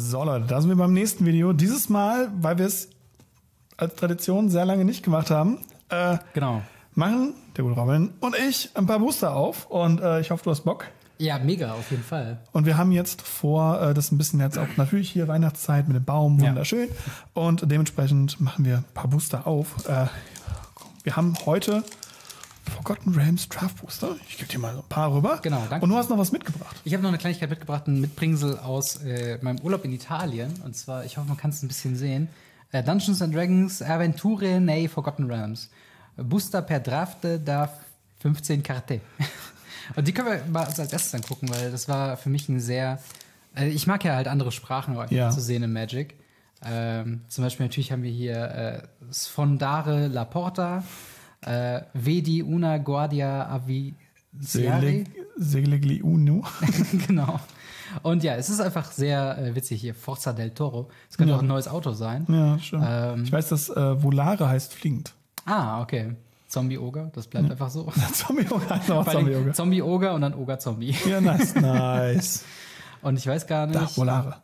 So Leute, da sind wir beim nächsten Video. Dieses Mal, weil wir es als Tradition sehr lange nicht gemacht haben, äh, Genau. machen der gute Robin und ich ein paar Booster auf und äh, ich hoffe, du hast Bock. Ja, mega, auf jeden Fall. Und wir haben jetzt vor, äh, das ein bisschen jetzt auch natürlich hier Weihnachtszeit mit dem Baum, Ja. wunderschön. Und dementsprechend machen wir ein paar Booster auf. Äh, wir haben heute Forgotten Realms Draft Booster. Ich gebe dir mal ein paar rüber. Genau, danke. Und du hast noch was mitgebracht. Ich habe noch eine Kleinigkeit mitgebracht, ein Mitbringsel aus äh, meinem Urlaub in Italien. Und zwar, ich hoffe, man kann es ein bisschen sehen. Äh, Dungeons and Dragons Aventure nei Forgotten Realms. Booster per Drafte da 15 Karte. Und die können wir mal als erstes angucken, weil das war für mich ein sehr. Äh, ich mag ja halt andere Sprachen Ja. zu sehen in Magic. Ähm, zum Beispiel natürlich haben wir hier äh, Sfondare La Porta, äh, Vedi una guardia avi Selig, Seligli Uno. genau. Und ja, es ist einfach sehr äh, witzig hier. Forza del Toro. Es könnte Ja. auch ein neues Auto sein. Ja, stimmt. Ähm. ich weiß, dass äh, Volare heißt fliegend. Ah, okay. Zombie-Oger, das bleibt einfach so. Zombie-Oger allem Zombie-Oger. Zombie-Oger und dann Oger-Zombie. Ja, nice, nice. Und ich weiß gar nicht. Da, Volare.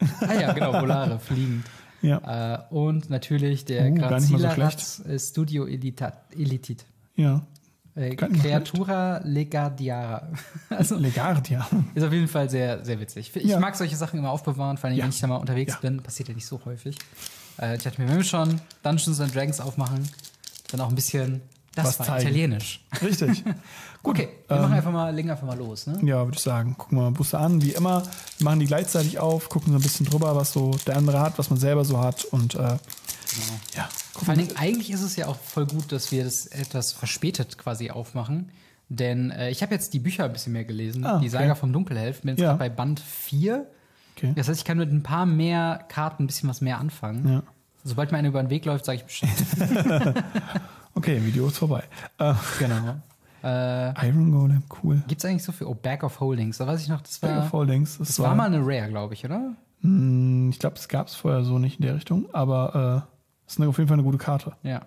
ah ja, genau, Volare, fliegend. Ja, Äh, und natürlich der Oh, gar nicht mal so äh, Studio Elitat, Elitit. ja. Äh, Creatura Legardiara. also Legardia. ist auf jeden Fall sehr, sehr witzig. Ich Ja. mag solche Sachen immer aufbewahren, vor allem Ja. wenn ich da mal unterwegs Ja. bin. Passiert ja nicht so häufig. Äh, ich dachte mir, wenn wir schon Dungeons and Dragons aufmachen, dann auch ein bisschen das Was war zeigen. italienisch. Richtig. Okay, wir ähm, machen einfach mal, legen einfach mal los, ne? Ja, würde ich sagen. Gucken wir mal Booster an, wie immer. Wir machen die gleichzeitig auf, gucken so ein bisschen drüber, was so der andere hat, was man selber so hat. Und äh, ja, Vor allen Dingen, eigentlich ist es ja auch voll gut, dass wir das etwas verspätet quasi aufmachen. Denn äh, ich habe jetzt die Bücher ein bisschen mehr gelesen. Ah, Die okay. Saga vom Dunkelhelf. Bin jetzt Ja. bei Band 4. okay. Das heißt, ich kann mit ein paar mehr Karten ein bisschen was mehr anfangen. Ja. Sobald mir einer über den Weg läuft, sage ich Bescheid. Okay, Video ist vorbei. Äh, genau. Äh, Iron Golem, cool. Gibt es eigentlich so viel? Oh, Bag of Holdings. Da weiß ich noch, das Bag war, of Holdings. Das, das war mal eine Rare, glaube ich, oder? Hm, Ich glaube, es gab es vorher so nicht in der Richtung, aber äh, ist eine, auf jeden Fall eine gute Karte. Ja.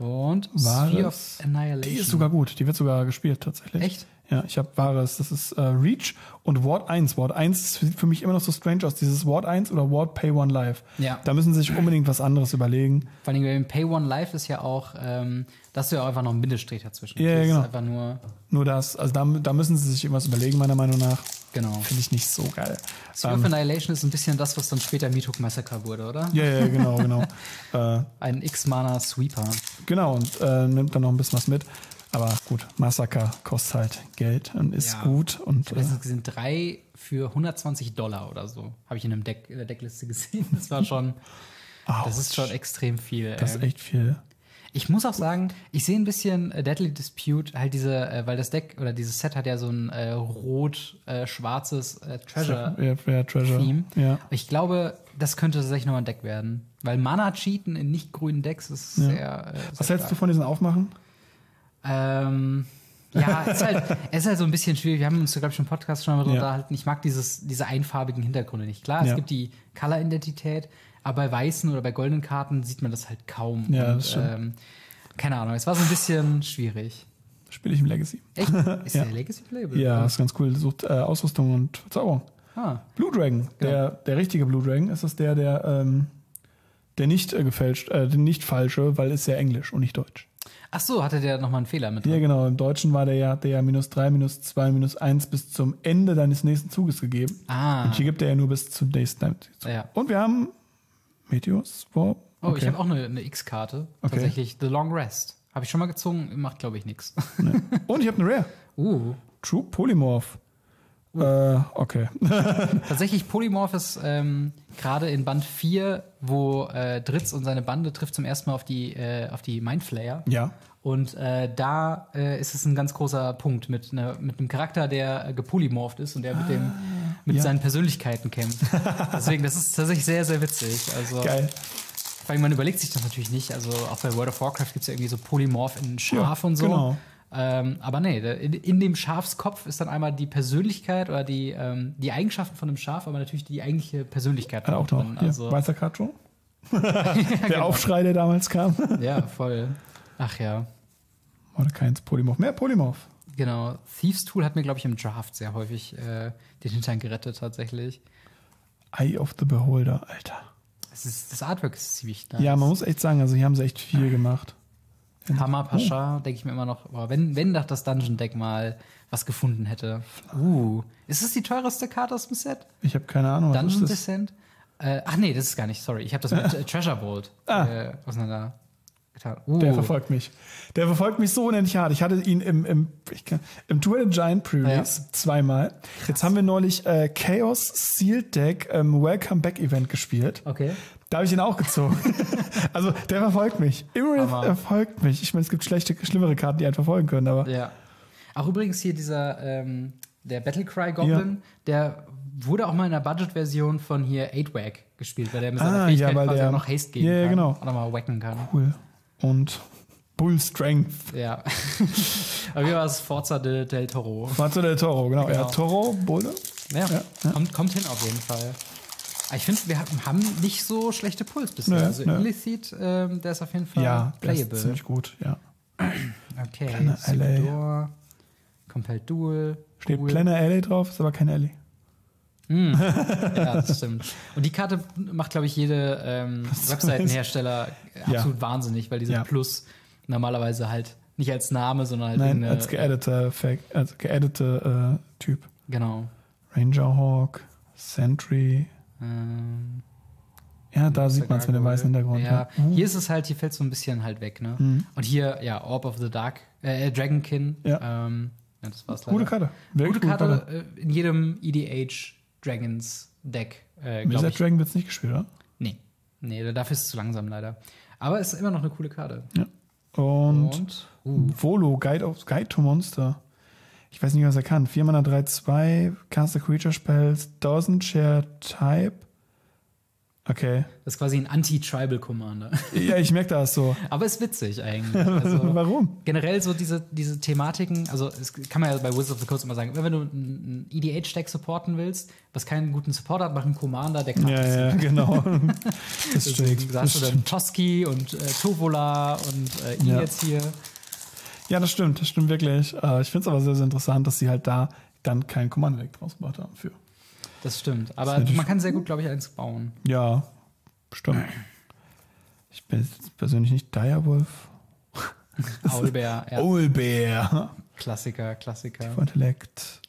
Und War Sphere es- of Annihilation. Die ist sogar gut. Die wird sogar gespielt tatsächlich. Echt? Ja, ich habe Wahres. Das ist äh, Reach und Ward 1. Ward 1 sieht für mich immer noch so strange aus. Dieses Ward 1 oder Ward Pay One Life. Ja. Da müssen sie sich unbedingt was anderes überlegen. Vor allem beim Pay One Live ist ja auch, ähm, dass du ja auch einfach noch einen Bindestrich dazwischen. Ja, ja, Das genau. Ist einfach nur, Nur das, also da, da müssen sie sich irgendwas überlegen, meiner Meinung nach. genau. Finde ich nicht so geil. Sphere of Annihilation ist ein bisschen das, was dann später Meathook Massacre wurde, oder? Ja, ja, genau, genau. äh, Ein X-Mana Sweeper. genau, und äh, nimmt dann noch ein bisschen was mit. Aber gut, Massaker kostet halt Geld und ist Ja. gut. Und Ich habe äh, letztens gesehen, drei für 120 Dollar oder so. Habe ich in, einem Deck, in der Deckliste gesehen. Das war schon, das ist schon extrem viel. das ist echt viel. Ich muss auch sagen, ich sehe ein bisschen äh, Deadly Dispute, halt diese, äh, weil das Deck oder dieses Set hat ja so ein äh, rot-schwarzes äh, Treasure. Ja, ja, Treasure. Theme. Ja. Ich glaube, das könnte tatsächlich nochmal ein Deck werden. Weil Mana-Cheaten in nicht grünen Decks ist sehr. Äh, Was hältst du von diesen Aufmachen? Ähm, ja, es ist, halt, es ist halt so ein bisschen schwierig. Wir haben uns, glaube ich, schon im Podcast schon mal Ja. unterhalten. Ich mag dieses, diese einfarbigen Hintergründe nicht. Klar, Ja. es gibt die Color-Identität, aber bei weißen oder bei goldenen Karten sieht man das halt kaum. Ja, Und, ähm, keine Ahnung, es war so ein bisschen schwierig. Spiele ich im Legacy. Echt? Ist Ja. der Legacy Playable? Ja, ist ganz cool. Sucht äh, Ausrüstung und Verzauberung. Ah, Blue Dragon, der, der richtige Blue Dragon, ist das der, der, ähm, der nicht äh, gefälscht, äh, der nicht falsche, weil ist ja Englisch und nicht Deutsch. Ach so, hatte der nochmal einen Fehler mit Ja, drin? genau. Im Deutschen war der ja, der ja minus drei, minus zwei, minus eins bis zum Ende deines nächsten Zuges gegeben. Ah. Und hier gibt er ja nur bis zum nächsten Zug. Ja. Und wir haben Meteors. Wow. Oh, ich habe auch eine, eine X-Karte. Okay. Tatsächlich The Long Rest. Habe ich schon mal gezogen, macht, glaube ich, nichts. Und ich habe eine Rare. Uh. True Polymorph. Äh, okay. Tatsächlich Polymorph ist ähm, gerade in Band 4, wo äh, Dritz und seine Bande trifft zum ersten Mal auf die, äh, auf die Mindflayer. ja. Und äh, da äh, ist es ein ganz großer Punkt mit, ne, mit einem Charakter, der äh, gepolymorpht ist und der mit, dem, mit ja. seinen Persönlichkeiten kämpft. Deswegen, das ist tatsächlich sehr, sehr witzig. Also, Geil. Vor allem, man überlegt sich das natürlich nicht. Also auch bei World of Warcraft gibt es ja irgendwie so Polymorph in Schaf Ja, und so. genau. Ähm, aber nee, in, in dem Schafskopf ist dann einmal die Persönlichkeit oder die, ähm, die Eigenschaften von dem Schaf, aber natürlich die eigentliche Persönlichkeit Hat auch noch. drin. Hier, Also, weißer Card schon. Der genau. Aufschrei, der damals kam. ja, voll. Ach ja, Oder keins Polymorph. Mehr Polymorph. genau. Thieves Tool hat mir, glaube ich, im Draft sehr häufig äh, den Hintern gerettet tatsächlich. Eye of the Beholder, Alter. Es ist, das Artwork ist ziemlich nice. Ja, man muss echt sagen, also hier haben sie echt viel gemacht. Hammer Pascha, denke ich mir immer noch, boah, wenn, wenn doch das Dungeon Deck mal was gefunden hätte. Uh, ist es die teuerste Karte aus dem Set? Ich habe keine Ahnung, Dungeon das? Descent? Äh, ach nee, das ist gar nicht, sorry. Ich habe das mit äh, Treasure Bolt Ah. äh, auseinander getan. Uh, Der verfolgt mich. Der verfolgt mich so unendlich hart. Ich hatte ihn im, im, ich kann, im Dual Giant Pre-Release zweimal. Jetzt haben wir neulich äh, Chaos Sealed Deck ähm, Welcome Back Event gespielt. Okay. Da habe ich ihn auch gezogen. also der verfolgt mich. Hammer. verfolgt mich. Ich meine, es gibt schlechte, schlimmere Karten, die einen verfolgen können, aber Ja. Auch übrigens hier dieser, ähm, der Battlecry Goblin, der wurde auch mal in der Budget-Version von hier 8-Wack gespielt, weil der mit seiner Ah, Fähigkeit ja, quasi der- auch noch Haste geben Ja, ja, kann. genau. Und nochmal wacken kann. cool. Und Bull Strength. Ja. Aber wie war es? Forza de, del Toro. Mazzo del Toro, genau. Ja, Genau. Toro, Bull. Ja, Ja, Kommt, kommt hin auf jeden Fall. Aber ich finde, wir haben- nicht so schlechte Puls bisher. Nö, also nö. Illithid, ähm, der ist auf jeden Fall Ja, der ist playable. ziemlich gut, ja. Okay, Planet Secador, Compelled Duel. Steht cool. Planner Alley drauf, ist aber kein Alley. Ja, das stimmt. Und die Karte macht, glaube ich, jede ähm, Webseitenhersteller Ja. absolut wahnsinnig, weil diese Ja. Plus normalerweise halt nicht als Name, sondern halt Nein, als geaddete, Fact- als geaddete äh, Typ. Genau. Ranger Hawk, Sentry. Ähm, Ja, da sieht man es mit dem weißen Hintergrund. Ja, Ja. Uh, hier ist es halt, hier fällt so ein bisschen halt weg, ne? Mhm. Und hier, ja, Orb of the Dark, äh, Dragonkin. Ja. Ähm, ja, das war's gute leider. Karte. Wirklich Gute Karte äh, in jedem EDH Dragons Deck, äh, Wizard. Dragon wird es nicht gespielt, oder? Nee. Nee, dafür ist es zu langsam leider. Aber es ist immer noch eine coole Karte. Ja. Und, uh, Volo, Guide, of, Guide to Monster. Ich weiß nicht, was er kann. 4 Mana 3-2, Cast a Creature Spells, doesn't share Type. Okay. das ist quasi ein Anti-Tribal Commander. Ja, ich merke das so. Aber ist witzig eigentlich. Also, Warum? generell so diese, diese Thematiken, also es kann man ja bei Wizards of the Coast immer sagen, wenn du ein EDH-Deck supporten willst, was keinen guten Support hat, mach einen Commander, der kann Ja, ja, genau. Das stimmt. da hast du dann. Toski und äh, Tovola und äh, ihn Ja. jetzt hier. Ja, das stimmt. Das stimmt wirklich. Äh, Ich finde es aber sehr, sehr interessant, dass sie halt da dann kein Command-Deck draus gemacht haben für. Das stimmt. Aber natürlich man kann sehr gut, glaube ich, eins bauen. Ja, stimmt. Ich bin jetzt persönlich nicht Direwolf. Owlbear, ja. Owlbear. Klassiker, Klassiker. Intellekt.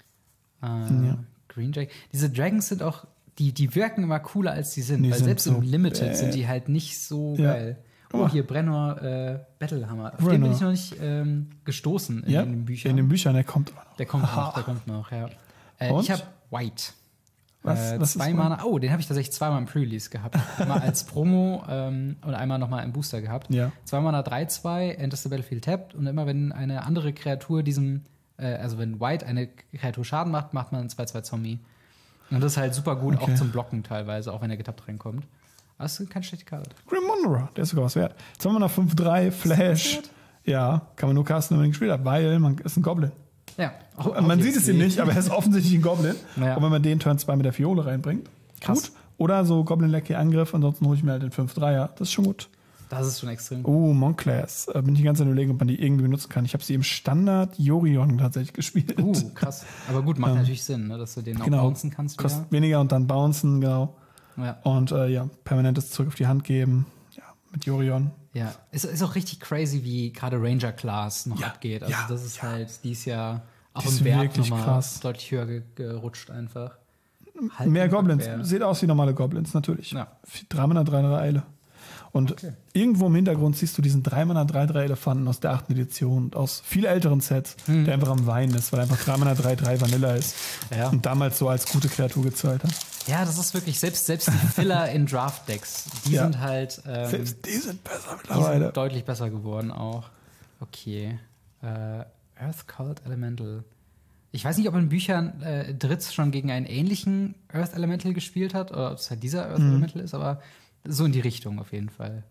Äh, Ja. Green Jack. Diese Dragons sind auch, die, die wirken immer cooler, als die sind. Die weil sind selbst so im Limited bäh. sind die halt nicht so Ja. geil. Oh, mal. hier Brennor äh, Battlehammer. Auf den Brenner. bin ich noch nicht ähm, gestoßen in, Ja, in den Büchern. in den Büchern, der kommt aber noch. der kommt noch, der kommt noch, ja. Äh, ich habe White. Was- äh, was zwei? Mana. Oh, den habe ich tatsächlich zweimal im Pre-Release gehabt. Einmal als Promo ähm, und einmal nochmal im Booster gehabt. Ja. Zwei Mana 3-2, enters the battlefield tapped und immer wenn eine andere Kreatur diesem, äh, also wenn White eine Kreatur Schaden macht, macht man einen 2-2 Zombie. Und das ist halt super gut, Okay. auch zum Blocken teilweise, auch wenn er getappt reinkommt. Aber es ist keine schlechte Karte. Grim Wanderer, der ist sogar was wert. Jetzt haben wir noch 5-3, Flash. Ja, kann man nur casten, wenn man ihn gespielt hat, weil man ist ein Goblin. Ja. Man sieht es hier nicht, aber er ist offensichtlich ein Goblin. Ja. Und wenn man den Turn 2 mit der Fiole reinbringt, Krass. gut. Oder so Goblin Lecky Angriff, ansonsten hole ich mir halt den 5-3er. Das ist schon gut. Das ist schon extrem. Oh, Monclairs. Äh, bin ich ganz an überlegen, ob man die irgendwie benutzen kann. Ich habe sie im Standard Jorion tatsächlich gespielt. Uh, krass. Aber gut, macht natürlich Sinn, ne, dass du den auch genau. bouncen kannst. Wieder. Kostet weniger und dann bouncen, genau. Ja. Und äh, ja, permanentes zurück auf die Hand geben. Ja, mit Jorion. Ja, ist, ist auch richtig crazy, wie gerade Ranger Class noch Ja, abgeht. Also ja, das ist ja. halt dies Jahr auch im wirklich nochmal krass. deutlich höher ge gerutscht einfach. Halt Mehr Goblins. Bugbear. Sieht aus wie normale Goblins, natürlich. Ja. 3 Mana 3 3 Eile. Und Okay. irgendwo im Hintergrund siehst du diesen 3 Mana 3 3 Elefanten aus der 8. Edition und aus viel älteren Sets, Hm. der einfach am Weinen ist, weil einfach 3 Mana 3 3 Vanilla ist. Ja. Und damals so als gute Kreatur gezahlt hat. Ja, das ist wirklich, selbst, selbst die Filler in Draft-Decks, die Ja. sind halt ähm, Selbst die sind besser die mittlerweile. sind deutlich besser geworden auch. Okay. Äh, Earth Cult Elemental. Ich weiß nicht, ob in Büchern äh, Dritz schon gegen einen ähnlichen Earth Elemental gespielt hat, oder ob es halt dieser Earth Mhm. Elemental ist, aber so in die Richtung auf jeden Fall.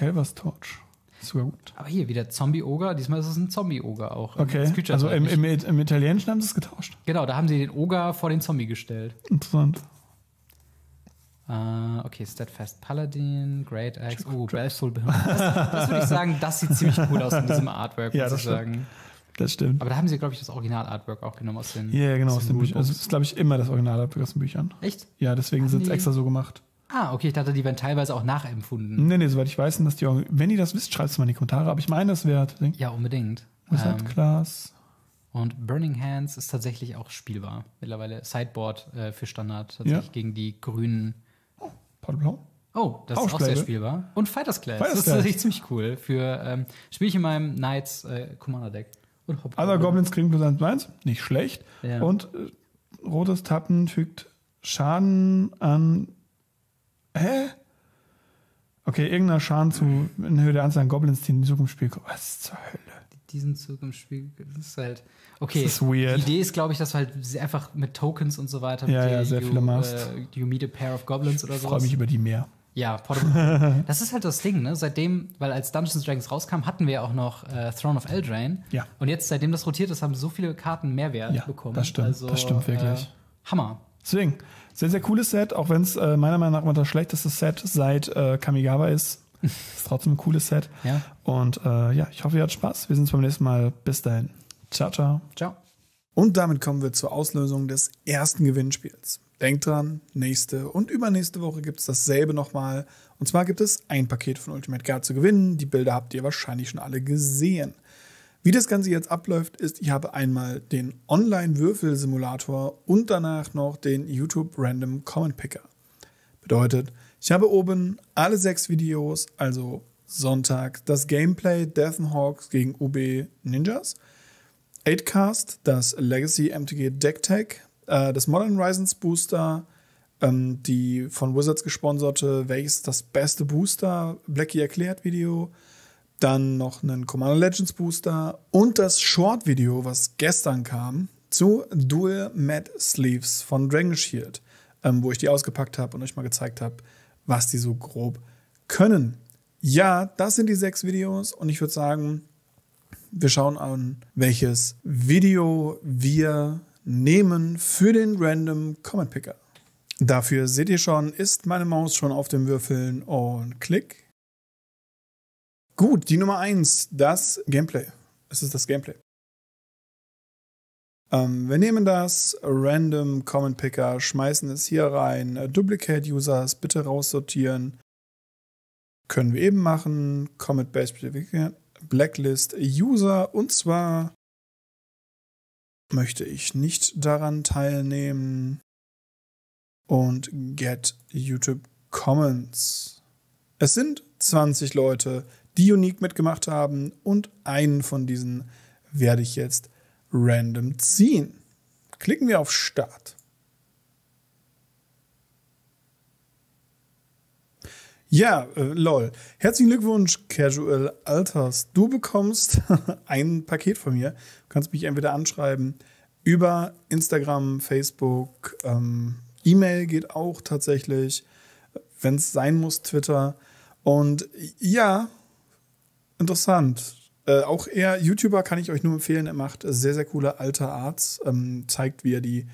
Delvers Torch. Sogar gut. Aber hier wieder Zombie-Oger. Diesmal ist es ein Zombie-Oger auch. Okay. Also im, im, im Italienischen haben sie es getauscht. Genau, da haben sie den Oger vor den Zombie gestellt. Interessant. Äh, okay, Steadfast Paladin, Great Axe, oh, Baleful Behemoth. Das, das würde ich sagen, das sieht ziemlich cool aus in diesem Artwork, Ja, muss das ich stimmt. sagen. Das stimmt. Aber da haben sie, glaube ich, das Original-Artwork auch genommen aus den. Ja, yeah, genau, aus aus den den Büchern. Also, das ist, glaube ich, immer das Original aus den Büchern. Echt? Ja, deswegen sind es extra so gemacht. Ah, okay, ich dachte, die werden teilweise auch nachempfunden. Nee, nee, soweit ich weiß, sind das die Orgi- Wenn ihr das wisst, schreibt es mal in die Kommentare. Aber ich meine, das wäre Ja, unbedingt. Wizard Ähm, Class. und Burning Hands ist tatsächlich auch spielbar. Mittlerweile Sideboard äh, für Standard tatsächlich Ja. gegen die grünen. Port Blau. Oh, das ist auch sehr spielbar. Und Fighters Class. Fighters das ist tatsächlich ziemlich cool. Für ähm, spiele ich in meinem Knights äh, Commander Deck. Und Hobgoblin. Other Goblins kriegen plus 1 1. Nicht schlecht. Ja. Und äh, rotes Tappen fügt Schaden an. Hä? Okay, irgendeiner Schaden zu in Höhe der Anzahl an Goblins, die in die Zukunft spielen. Was zur Hölle? diesen Zug im Spiel. Das ist halt. Okay, Das ist weird. die Idee ist, glaube ich, dass du halt einfach mit Tokens und so weiter. Ja, mit ja, die sehr you, viele machst. Äh, you meet a pair of Goblins oder Ich freue mich über die mehr. Ja, Portable. das ist halt das Ding, ne? Seitdem, weil als Dungeons Dragons rauskam, hatten wir ja auch noch äh, Throne of Eldraine. Ja. Und jetzt, seitdem das rotiert ist, haben so viele Karten Mehrwert Ja, bekommen. das stimmt, Also, das stimmt wirklich. Äh, Hammer. Deswegen, sehr, sehr cooles Set, auch wenn es äh, meiner Meinung nach immer das schlechteste Set seit äh, Kamigawa ist. ist trotzdem ein cooles Set. Ja. Und äh, ja, ich hoffe, ihr habt Spaß. Wir sehen uns beim nächsten Mal. Bis dahin. Ciao, ciao. Ciao. Und damit kommen wir zur Auslösung des ersten Gewinnspiels. Denkt dran, nächste und übernächste Woche gibt es dasselbe nochmal. Und zwar gibt es ein Paket von Ultimate Guard zu gewinnen. Die Bilder habt ihr wahrscheinlich schon alle gesehen. Wie das Ganze jetzt abläuft, ist, ich habe einmal den Online-Würfel-Simulator und danach noch den YouTube Random Comment Picker. Bedeutet, ich habe oben alle sechs Videos, also Sonntag das Gameplay Death and Hawks gegen UB Ninjas, 8cast, das Legacy MTG Deck Tech, äh, das Modern Horizons Booster, ähm, die von Wizards gesponserte Welches das beste Booster, Blackie erklärt Video, dann noch einen Commander Legends Booster und das Short Video, was gestern kam, zu Dual Matte Sleeves von Dragon Shield, ähm, wo ich die ausgepackt habe und euch mal gezeigt habe, was die so grob können. Ja, das sind die sechs Videos und ich würde sagen, wir schauen an, welches Video wir nehmen für den Random Comment Picker. Dafür seht ihr schon, ist meine Maus schon auf dem Würfeln und klick. Gut, die Nummer eins, das Gameplay. Es ist das Gameplay. Ähm, wir nehmen das Random Comment Picker, schmeißen es hier rein. Duplicate Users bitte raussortieren. Können wir eben machen. Comment Based Blacklist User. Und zwar möchte ich nicht daran teilnehmen. Und Get YouTube Comments. Es sind 20 Leute, die Unique mitgemacht haben. Und einen von diesen werde ich jetzt random ziehen. Klicken wir auf Start. Ja, äh, lol. Herzlichen Glückwunsch, Casual Alters. Du bekommst ein Paket von mir. Du kannst mich entweder anschreiben über Instagram, Facebook, ähm, E-Mail geht auch tatsächlich, wenn es sein muss, Twitter. Und ja, interessant. Äh, auch er, YouTuber, kann ich euch nur empfehlen. Er macht sehr, sehr coole alte Arts, ähm, zeigt, wie er die,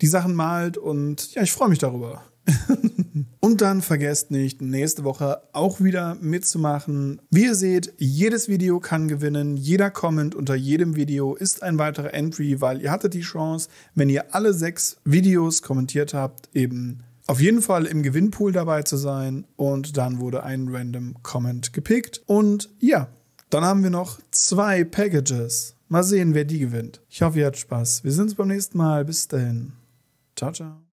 die Sachen malt. Und ja, ich freue mich darüber. Und dann vergesst nicht, nächste Woche auch wieder mitzumachen. Wie ihr seht, jedes Video kann gewinnen. Jeder Comment unter jedem Video ist ein weiterer Entry, weil ihr hattet die Chance, wenn ihr alle sechs Videos kommentiert habt, eben auf jeden Fall im Gewinnpool dabei zu sein. Und dann wurde ein random Comment gepickt. Und ja, dann haben wir noch zwei Packages. Mal sehen, wer die gewinnt. Ich hoffe, ihr habt Spaß. Wir sehen uns beim nächsten Mal. Bis dahin. Ciao, ciao.